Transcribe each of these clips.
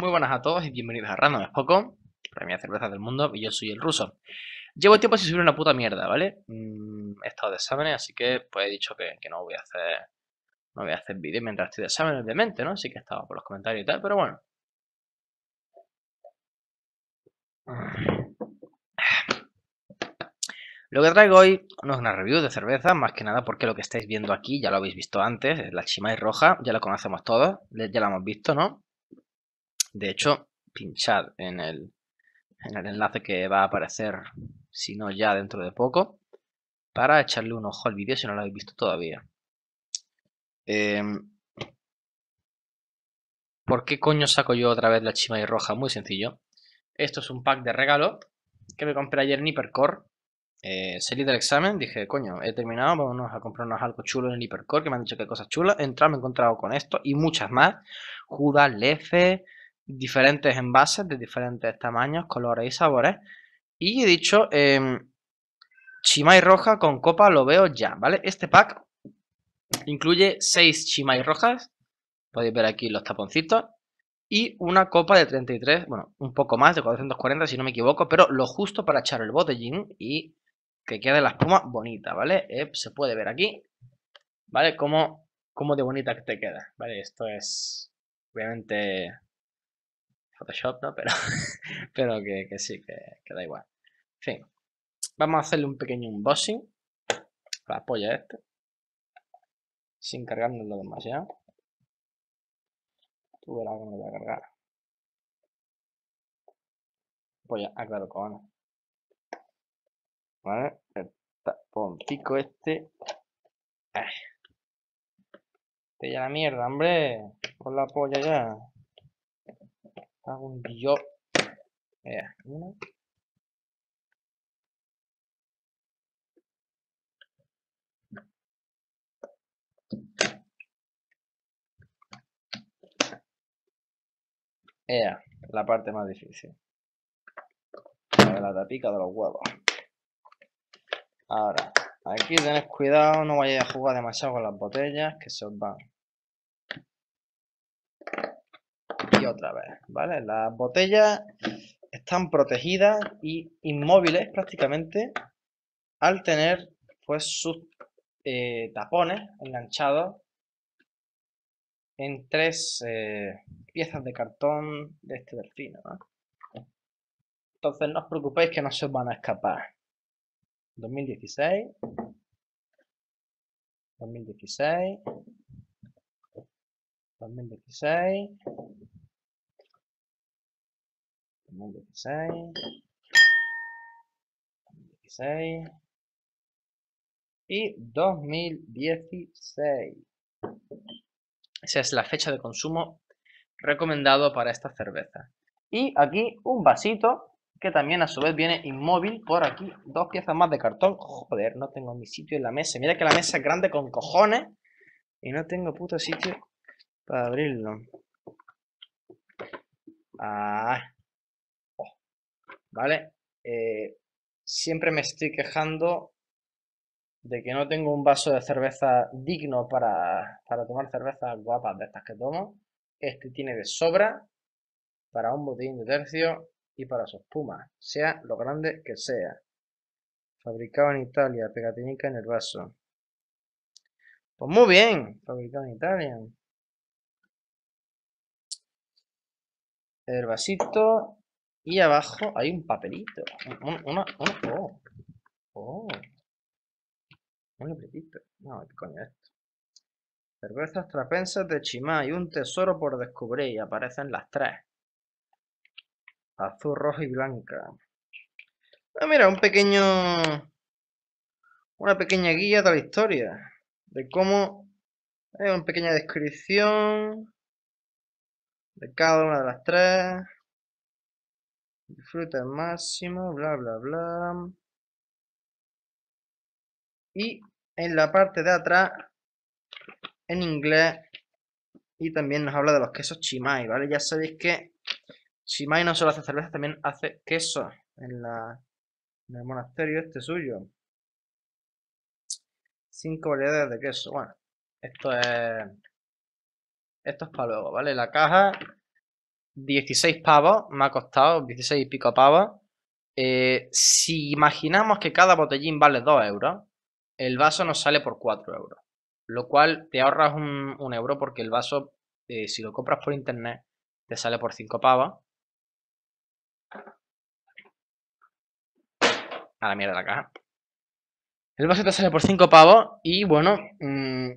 Muy buenas a todos y bienvenidos a Random es poco, premia cerveza del mundo, y yo soy el ruso. Llevo tiempo sin subir una puta mierda, ¿vale? Mm, he estado de exámenes, así que pues he dicho que, no voy a hacer no voy a hacer vídeos mientras estoy de examen, obviamente, ¿no? Así que estaba por los comentarios y tal, pero bueno. Lo que traigo hoy no es una review de cerveza, más que nada porque lo que estáis viendo aquí ya lo habéis visto antes, es la Chimay roja, ya la conocemos todos, ya la hemos visto, ¿no? De hecho, pinchad en el, en el enlace que va a aparecer, si no ya dentro de poco, para echarle un ojo al vídeo si no lo habéis visto todavía. Em, ¿Por qué coño saco yo otra vez la Chimay roja? Muy sencillo. Esto es un pack de regalo que me compré ayer en Hypercore eh, salí del examen, dije, coño, he terminado, vamos a comprarnos algo chulo en el Hipercore, que me han dicho que cosas chulas. He entrado, me he encontrado con esto y muchas más. Judas, Lefe, diferentes envases de diferentes tamaños, colores y sabores. Y he dicho, eh, Chimay roja con copa lo veo ya, ¿vale? Este pack incluye 6 Chimay rojas, podéis ver aquí los taponcitos, y una copa de 33, bueno, un poco más, de 440 si no me equivoco, pero lo justo para echar el botellín y que quede la espuma bonita, ¿vale? Eh, se puede ver aquí, ¿vale? Cómo, cómo de bonita que te queda, ¿vale? Esto es, obviamente, Photoshop, ¿no? Pero, pero que, que sí, que, que, da igual. En fin, vamos a hacerle un pequeño unboxing. La polla este. Sin cargárnoslo demasiado. Tú verás que me voy a cargar. Polla, ah, claro, cojones. ¿Vale? El taponcico este. Ay. Este ya la mierda, hombre. Con la polla ya. Hago un yo. Mira, la parte más difícil. La tapica de los huevos. Ahora, aquí tenés cuidado, no vayáis a jugar demasiado con las botellas, que se os van. Otra vez, ¿vale? Las botellas están protegidas y inmóviles prácticamente al tener pues sus eh, tapones enganchados en tres eh, piezas de cartón de este delfino. Entonces no os preocupéis que no se os van a escapar. 2016 2016 2016 2016 2016 y 2016 esa es la fecha de consumo recomendado para esta cerveza y aquí un vasito que también a su vez viene inmóvil por aquí. Dos piezas más de cartón. Joder, no tengo ni sitio en la mesa. Mira que la mesa es grande con cojones. Y no tengo puto sitio para abrirlo. Ah. Vale. Eh, siempre me estoy quejando de que no tengo un vaso de cerveza digno para, para tomar cervezas guapas de estas que tomo. Este tiene de sobra para un botín de tercio y para su espuma, sea lo grande que sea. Fabricado en Italia, pegatinica en el vaso. Pues muy bien, fabricado en Italia. El vasito y abajo hay un papelito. una, oh, oh. Un libretito. No, ¿qué coño es esto? Cervezas trapensas de Chimay, un tesoro por descubrir. Y aparecen las tres azul, roja y blanca. Ah, mira, un pequeño... Una pequeña guía de la historia. De cómo... Hay una pequeña descripción de cada una de las tres. Disfruta al máximo, bla, bla, bla. Y en la parte de atrás, en inglés, y también nos habla de los quesos chimay, ¿vale? Ya sabéis que Shimai no solo hace cerveza, también hace queso en, la, en el monasterio este suyo. Cinco variedades de queso. Bueno, esto es... Esto es para luego, ¿vale? La caja 16 pavos me ha costado, 16 y pico pavos. Eh, si imaginamos que cada botellín vale 2 euros, el vaso nos sale por 4 euros. Lo cual te ahorras un, euro porque el vaso, eh, si lo compras por internet, te sale por 5 pavos. A la mierda la caja. El vaso te sale por 5 pavos y bueno, mm,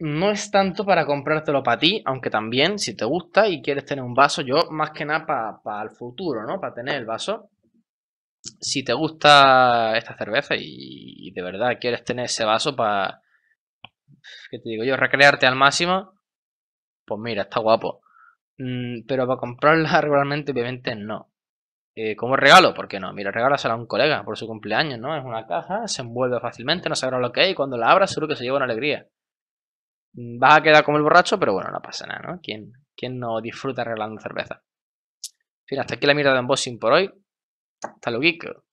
no es tanto para comprártelo para ti, aunque también si te gusta y quieres tener un vaso, yo más que nada para el futuro, ¿no? Para tener el vaso. Si te gusta esta cerveza y, de verdad quieres tener ese vaso para, ¿qué te digo yo? Recrearte al máximo, pues mira, está guapo. Mm, pero para comprarla regularmente, obviamente no. Eh, como regalo, ¿por qué no? Mira, regálasela a un colega por su cumpleaños, ¿no? Es una caja, se envuelve fácilmente, no sabrá lo que hay y cuando la abras seguro que se lleva una alegría. Vas a quedar como el borracho, pero bueno, no pasa nada, ¿no? ¿Quién, quién no disfruta regalando cerveza? En fin, hasta aquí la mierda de unboxing por hoy. Hasta luego.